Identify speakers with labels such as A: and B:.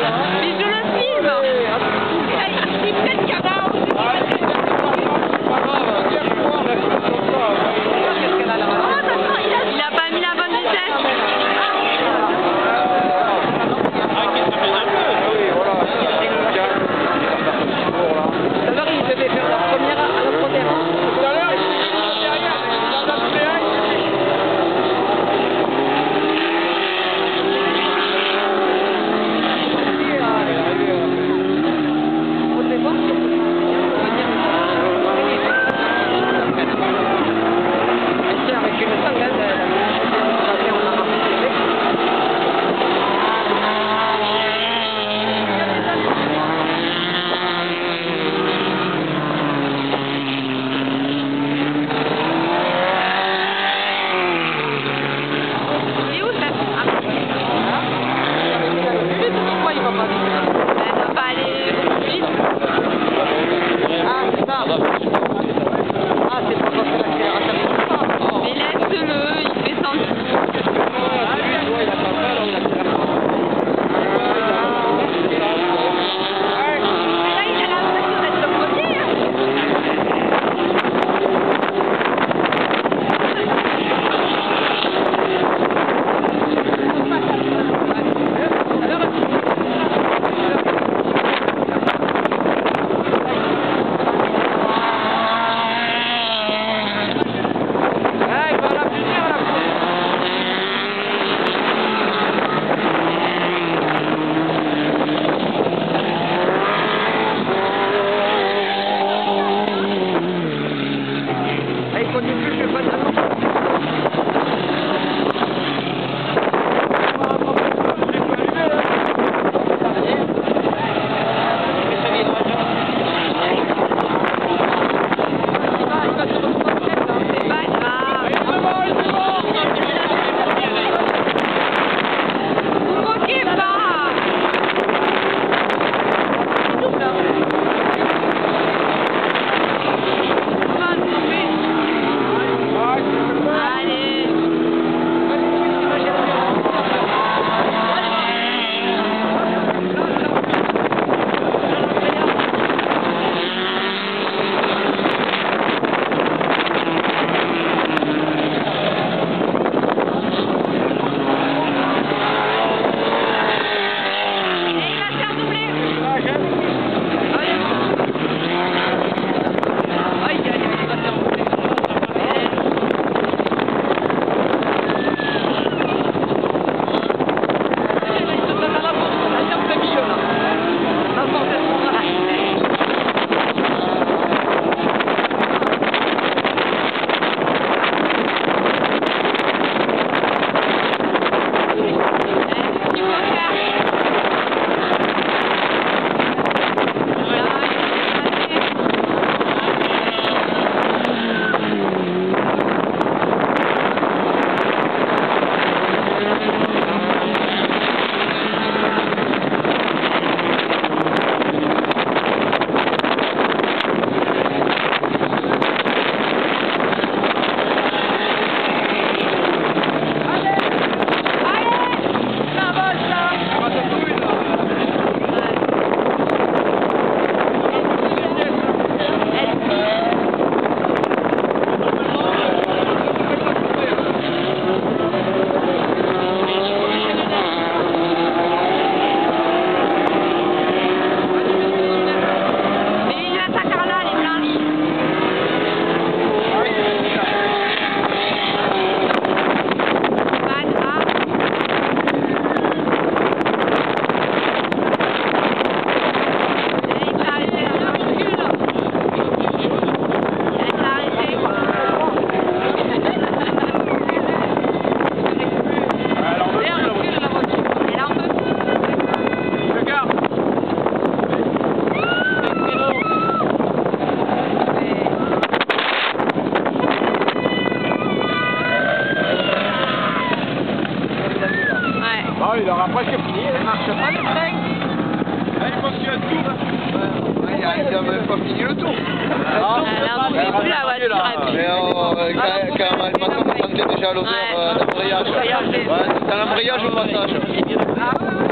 A: love.
B: Bon, il aura presque fini, il marche pas le train. Il continue à tour. Il a même pas fini le tour.
A: Ah, là, on bouge plus, la voiture,
C: Mais euh, quand, m'a sentait déjà à l'odeur d'embrayage. Ouais, c'est un embrayage au passage.
A: Ah ouais,